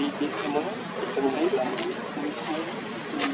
nó khó luôn đặt bộ